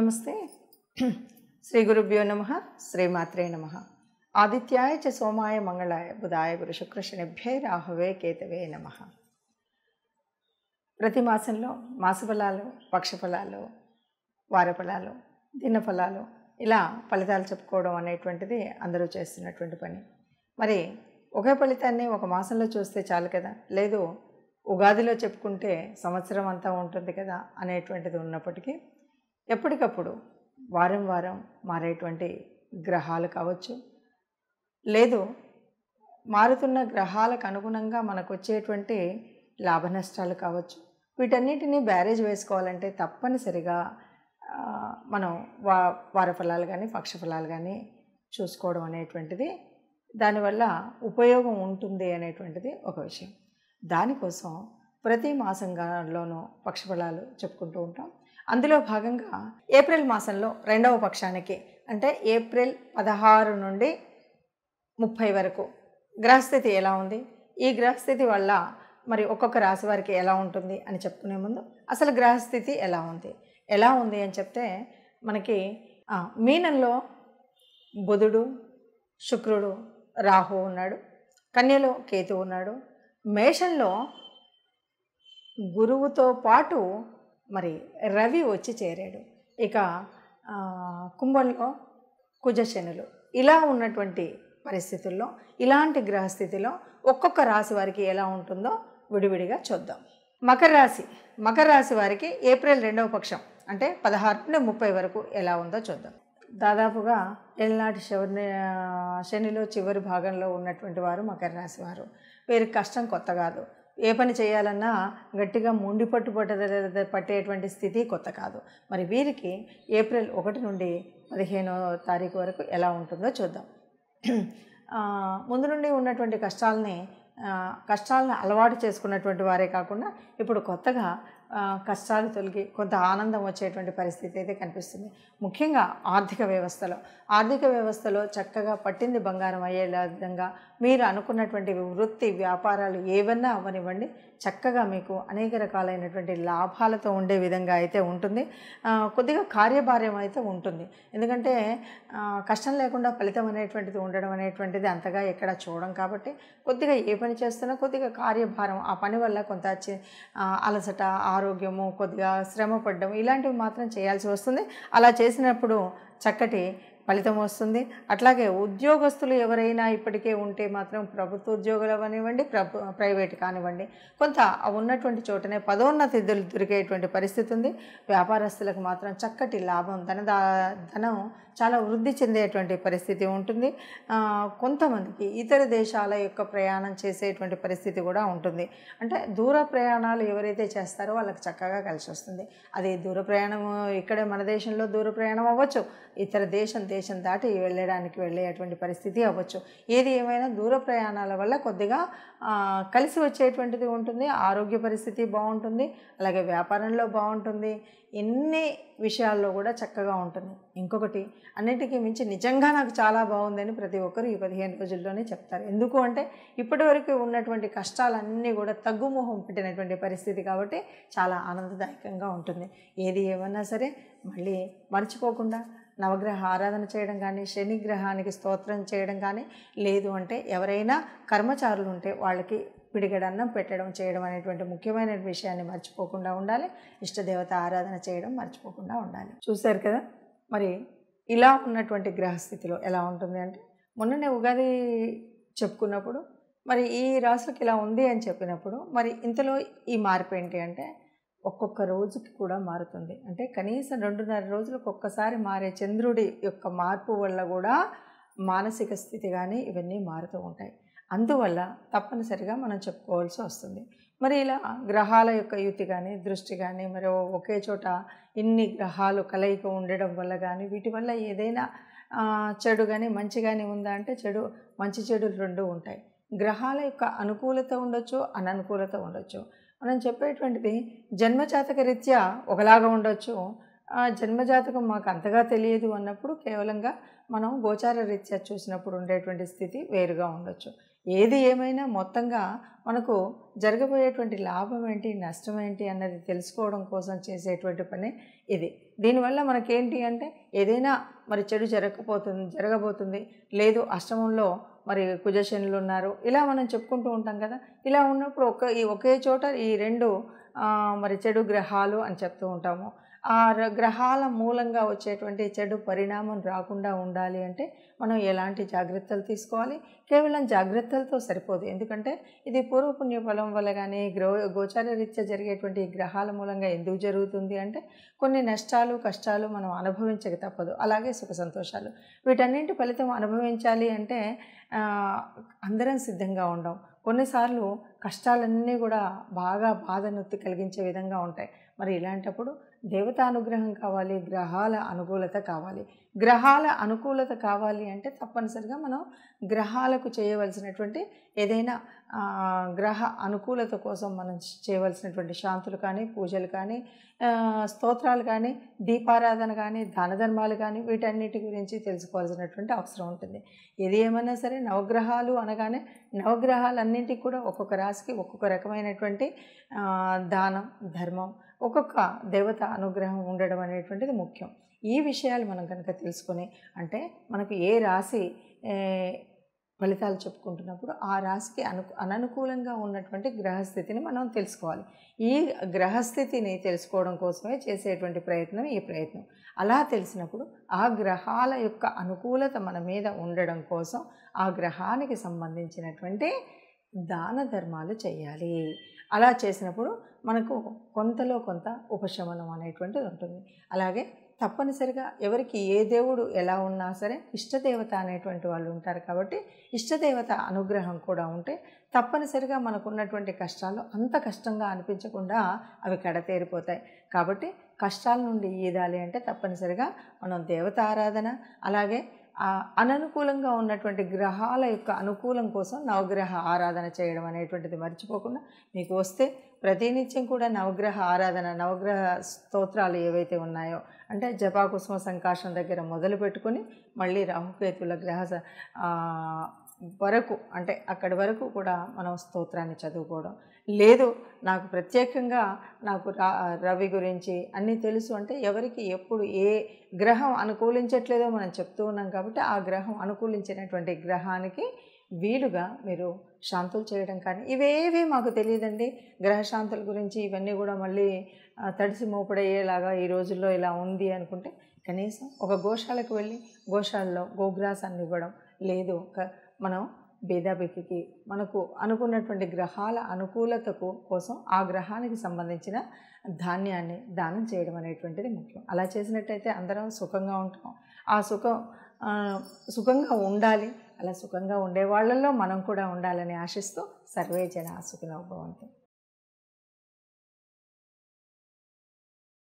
నమస్తే. శ్రీ గురుభ్యో నమ శ్రీమాత్రే నమ. ఆదిత్యాయ చ సోమాయ మంగళాయ బుధాయ గురు శుక్రశనిభ్యే రాహవే కేతవే నమ. ప్రతి మాసంలో మాసఫలాలు పక్షఫలాలు పక్ష ఫలాలు ఫలాలు ఇలా ఫలితాలు చెప్పుకోవడం అనేటువంటిది అందరూ చేస్తున్నటువంటి పని. మరి ఒకే ఫలితాన్ని ఒక మాసంలో చూస్తే చాలు కదా? లేదు ఉగాదిలో చెప్పుకుంటే సంవత్సరం అంతా ఉంటుంది కదా అనేటువంటిది ఉన్నప్పటికీ ఎప్పటికప్పుడు వారం వారం మారేటువంటి గ్రహాలు కావచ్చు. లేదు మారుతున్న గ్రహాలకు అనుగుణంగా మనకు వచ్చేటువంటి లాభ నష్టాలు కావచ్చు. వీటన్నిటినీ బ్యారేజ్ వేసుకోవాలంటే తప్పనిసరిగా మనం వా వార ఫలాలు కానీ పక్ష ఫలాలు కానీ చూసుకోవడం అనేటువంటిది దానివల్ల ఉపయోగం ఉంటుంది అనేటువంటిది ఒక విషయం. దానికోసం ప్రతి మాసంలోనూ పక్ష ఫలాలు చెప్పుకుంటూ ఉంటాం. అందులో భాగంగా ఏప్రిల్ మాసంలో రెండవ పక్షానికి అంటే ఏప్రిల్ పదహారు నుండి ముప్పై వరకు గ్రహస్థితి ఎలా ఉంది? ఈ గ్రహస్థితి వల్ల మరి ఒక్కొక్క రాశి వారికి ఎలా ఉంటుంది అని చెప్పుకునే ముందు అసలు గ్రహస్థితి ఎలా ఉంది? ఎలా ఉంది అని చెప్తే మనకి మీనంలో బుధుడు శుక్రుడు రాహు ఉన్నాడు కన్యలో కేతు ఉన్నాడు మేషంలో గురువుతో పాటు మరి రవి వచ్చి చేరాడు. ఇక కుంభంలో కుజశనులు. ఇలా ఉన్నటువంటి పరిస్థితుల్లో ఇలాంటి గ్రహస్థితిలో ఒక్కొక్క రాశి వారికి ఎలా ఉంటుందో విడివిడిగా చూద్దాం. మకర రాశి. మకర రాశి వారికి ఏప్రిల్ రెండవ పక్షం అంటే పదహారు నుండి ముప్పై వరకు ఎలా ఉందో చూద్దాం. దాదాపుగా ఏళ్ళనాటి శని శనిలో చివరి భాగంలో ఉన్నటువంటి వారు మకర రాశి వారు. వీరికి కష్టం కొత్త కాదు. ఏ పని చేయాలన్నా గట్టిగా ముండి పట్టు పట్ట పట్టేటువంటి స్థితి కొత్త కాదు. మరి వీరికి ఏప్రిల్ ఒకటి నుండి పదిహేనో తారీఖు వరకు ఎలా ఉంటుందో చూద్దాం. ముందు నుండి ఉన్నటువంటి కష్టాలని కష్టాలను అలవాటు చేసుకున్నటువంటి వారే కాకుండా ఇప్పుడు కొత్తగా కష్టాలు తొలగి కొంత ఆనందం వచ్చేటువంటి పరిస్థితి అయితే కనిపిస్తుంది. ముఖ్యంగా ఆర్థిక వ్యవస్థలో. ఆర్థిక వ్యవస్థలో చక్కగా పట్టింది బంగారం అయ్యే విధంగా మీరు అనుకున్నటువంటి వృత్తి వ్యాపారాలు ఏవన్నా అవనివ్వండి చక్కగా మీకు అనేక రకాలైనటువంటి లాభాలతో ఉండే విధంగా అయితే ఉంటుంది. కొద్దిగా కార్యభార్యం అయితే ఉంటుంది. ఎందుకంటే కష్టం లేకుండా ఫలితం అనేటువంటిది ఉండడం అనేటువంటిది అంతగా ఎక్కడ చూడం కాబట్టి కొద్దిగా ఏ పని చేస్తున్నా కొద్దిగా కార్యభారం ఆ పని వల్ల కొంత అలసట ఆరోగ్యము కొద్దిగా శ్రమ పడ్డం ఇలాంటివి మాత్రం చేయాల్సి వస్తుంది. అలా చేసినప్పుడు చక్కటి ఫలితం వస్తుంది. అట్లాగే ఉద్యోగస్తులు ఎవరైనా ఇప్పటికే ఉంటే మాత్రం ప్రభుత్వ ఉద్యోగులు అవనివ్వండి ప్రభు ప్రైవేట్ కానివ్వండి. కొంత ఉన్నటువంటి చోటనే పదోన్నతి దొరి- దొరికేటువంటి పరిస్థితి ఉంది వ్యాపారస్తులకు మాత్రం చక్కటి లాభం ధనదా ధనం చాలా వృద్ధి చెందేటువంటి పరిస్థితి ఉంటుంది. కొంతమందికి ఇతర దేశాల యొక్క ప్రయాణం చేసేటువంటి పరిస్థితి కూడా ఉంటుంది. అంటే దూర ప్రయాణాలు ఎవరైతే చేస్తారో వాళ్ళకి చక్కగా కలిసి వస్తుంది అది దూర ప్రయాణం ఇక్కడే మన దేశంలో దూర ప్రయాణం అవ్వచ్చు. ఇతర దేశం దేశ దాటి వెళ్ళడానికి వెళ్ళేటువంటి పరిస్థితి అవ్వచ్చు. ఏది ఏమైనా దూర ప్రయాణాల వల్ల కొద్దిగా కలిసి వచ్చేటువంటిది ఉంటుంది. ఆరోగ్య పరిస్థితి బాగుంటుంది. అలాగే వ్యాపారంలో బాగుంటుంది. ఎన్ని విషయాల్లో కూడా చక్కగా ఉంటుంది. ఇంకొకటి అన్నిటికీ మించి నిజంగా నాకు చాలా బాగుందని ప్రతి ఒక్కరు ఈ పదిహేను రోజుల్లోనే చెప్తారు. ఎందుకు అంటే ఇప్పటి వరకు ఉన్నటువంటి కష్టాలన్నీ కూడా తగ్గుముఖం పెట్టినటువంటి పరిస్థితి కాబట్టి చాలా ఆనందదాయకంగా ఉంటుంది. ఏది ఏమన్నా సరే మళ్ళీ మర్చిపోకుండా నవగ్రహ ఆరాధన చేయడం కానీ శనిగ్రహానికి స్తోత్రం చేయడం కానీ లేదు అంటే ఎవరైనా కర్మచారులు ఉంటే వాళ్ళకి పిడిగడన్నం పెట్టడం చేయడం అనేటువంటి ముఖ్యమైన విషయాన్ని మర్చిపోకుండా ఉండాలి. ఇష్టదేవత ఆరాధన చేయడం మర్చిపోకుండా ఉండాలి. చూశారు కదా? మరి ఇలా ఉన్నటువంటి గ్రహస్థితిలో ఎలా ఉంటుంది అంటే మొన్ననే ఉగాది చెప్పుకున్నప్పుడు మరి ఈ రాసులకు ఇలా ఉంది అని చెప్పినప్పుడు మరి ఇంతలో ఈ మార్పు ఏంటి అంటే ఒక్కొక్క రోజుకి కూడా మారుతుంది. అంటే కనీసం రెండున్నర రోజులకు ఒక్కసారి మారే చంద్రుడి యొక్క మార్పు వల్ల కూడా మానసిక స్థితి కానీ ఇవన్నీ మారుతూ ఉంటాయి. అందువల్ల తప్పనిసరిగా మనం చెప్పుకోవాల్సి వస్తుంది. మరి ఇలా గ్రహాల యొక్క యుతి కానీ దృష్టి కానీ మరి ఒకే చోట ఇన్ని గ్రహాలు కలయిక ఉండడం వల్ల కానీ వీటి వల్ల ఏదైనా చెడు కానీ మంచి కానీ ఉందా అంటే చెడు మంచి చెడులు రెండు ఉంటాయి. గ్రహాల యొక్క అనుకూలత ఉండొచ్చు అననుకూలత ఉండొచ్చు. మనం చెప్పేటువంటిది జన్మజాతక రీత్యా ఒకలాగా ఉండొచ్చు. ఆ జన్మజాతకం మాకు అంతగా తెలియదు అన్నప్పుడు కేవలంగా మనం గోచార రీత్యా చూసినప్పుడు ఉండేటువంటి స్థితి వేరుగా ఉండొచ్చు. ఏది ఏమైనా మొత్తంగా మనకు జరగబోయేటువంటి లాభం ఏంటి నష్టం ఏంటి అన్నది తెలుసుకోవడం కోసం చేసేటువంటి పని ఇది. దీనివల్ల మనకేంటి అంటే ఏదైనా మరి చెడు జరగకపోతుంది జరగబోతుంది లేదు అష్టమంలో మరి కుజశనులు ఉన్నారు. ఇలా మనం చెప్పుకుంటూ ఉంటాం కదా. ఇలా ఉన్నప్పుడు ఒక ఈ ఒకే చోట ఈ రెండు మరి చెడు గ్రహాలు అని చెప్తూ ఉంటాము. ఆ ర- గ్రహాల మూలంగా వచ్చేటువంటి చెడు పరిణామం రాకుండా ఉండాలి అంటే మనం ఎలాంటి జాగ్రత్తలు తీసుకోవాలి? కేవలం జాగ్రత్తలతో సరిపోదు. ఎందుకంటే ఇది పూర్వపుణ్య ఫలం వల్ల కానీ గ్రో గోచార రీత్యా జరిగేటువంటి గ్రహాల మూలంగా ఎందుకు జరుగుతుంది అంటే కొన్ని నష్టాలు కష్టాలు మనం అనుభవించక తప్పదు. అలాగే సుఖ సంతోషాలు. వీటన్నింటి ఫలితం అనుభవించాలి అంటే అందరం సిద్ధంగా ఉండం. కొన్నిసార్లు కష్టాలన్నీ కూడా బాగా బాధనొత్తి కలిగించే విధంగా ఉంటాయి. మరి ఇలాంటప్పుడు దేవతా అనుగ్రహం కావాలి గ్రహాల అనుకూలత కావాలి. గ్రహాల అనుకూలత కావాలి అంటే తప్పనిసరిగా మనం గ్రహాలకు చేయవలసినటువంటి ఏదైనా గ్రహ అనుకూలత కోసం మనం చేయవలసినటువంటి శాంతులు కానీ పూజలు కానీ స్తోత్రాలు కానీ దీపారాధన కానీ దాన ధర్మాలు కానీ వీటన్నిటి గురించి తెలుసుకోవాల్సినటువంటి అవసరం ఉంటుంది. ఏది ఏమైనా సరే నవగ్రహాలు అనగానే నవగ్రహాలన్నింటికి కూడా ఒక్కొక్క రాశికి ఒక్కొక్క రకమైనటువంటి దానం ధర్మం ఒక్కొక్క దేవత అనుగ్రహం ఉండడం అనేటువంటిది ముఖ్యం. ఈ విషయాలు మనం కనుక తెలుసుకొని అంటే మనకు ఏ రాశి ఫలితాలు చెప్పుకుంటున్నప్పుడు ఆ రాశికి అను అననుకూలంగా ఉన్నటువంటి గ్రహస్థితిని మనం తెలుసుకోవాలి. ఈ గ్రహస్థితిని తెలుసుకోవడం కోసమే చేసేటువంటి ప్రయత్నం ఈ ప్రయత్నం. అలా తెలిసినప్పుడు ఆ గ్రహాల యొక్క అనుకూలత మన మీద ఉండడం కోసం ఆ గ్రహానికి సంబంధించినటువంటి దాన ధర్మాలు చేయాలి. అలా చేసినప్పుడు మనకు కొంతలో కొంత ఉపశమనం అనేటువంటిది ఉంటుంది. అలాగే తప్పనిసరిగా ఎవరికి ఏ దేవుడు ఎలా ఉన్నా సరే ఇష్టదేవత అనేటువంటి వాళ్ళు ఉంటారు కాబట్టి ఇష్టదేవత అనుగ్రహం కూడా ఉంటే తప్పనిసరిగా మనకున్నటువంటి కష్టాలు అంత కష్టంగా అనిపించకుండా అవి కడతేరిపోతాయి. కాబట్టి కష్టాల నుండి ఈదాలి అంటే తప్పనిసరిగా మనం దేవత ఆరాధన అలాగే అననుకూలంగా ఉన్నటువంటి గ్రహాల యొక్క అనుకూలం కోసం నవగ్రహ ఆరాధన చేయడం అనేటువంటిది మర్చిపోకుండా మీకు వస్తే ప్రతినిత్యం కూడా నవగ్రహ ఆరాధన నవగ్రహ స్తోత్రాలు ఏవైతే ఉన్నాయో అంటే జపాకుసుమ సంకాశం దగ్గర మొదలు పెట్టుకొని మళ్ళీ రాహుకేతుల గ్రహ స- వరకు అంటే అక్కడి వరకు కూడా మనం స్తోత్రాన్ని చదువుకోవడం. లేదు నాకు ప్రత్యేకంగా నాకు రవి గురించి అన్నీ తెలుసు అంటే ఎవరికి ఎప్పుడు ఏ గ్రహం అనుకూలించట్లేదో మనం చెప్తూ ఉన్నాం కాబట్టి ఆ గ్రహం అనుకూలించినటువంటి గ్రహానికి వీలుగా మీరు శాంతులు చేయడం కానీ ఇవేవి మాకు తెలియదండి. గ్రహశాంతుల గురించి ఇవన్నీ కూడా మళ్ళీ తడిసి మోపడయ్యేలాగా ఈ రోజుల్లో ఇలా ఉంది అనుకుంటే కనీసం ఒక గోశాలకు వెళ్ళి గోశాలలో గోగ్రాసాన్ని ఇవ్వడం లేదు. మనం భేదాభికి మనకు అనుకున్నటువంటి గ్రహాల అనుకూలతకు కోసం ఆ గ్రహానికి సంబంధించిన ధాన్యాన్ని దానం చేయడం అనేటువంటిది ముఖ్యం. అలా చేసినట్టయితే అందరం సుఖంగా ఉంటాం. ఆ సుఖం సుఖంగా ఉండాలి. అలా సుఖంగా ఉండే వాళ్ళల్లో మనం కూడా ఉండాలని ఆశిస్తూ సర్వే జన సుఖినోభవంతు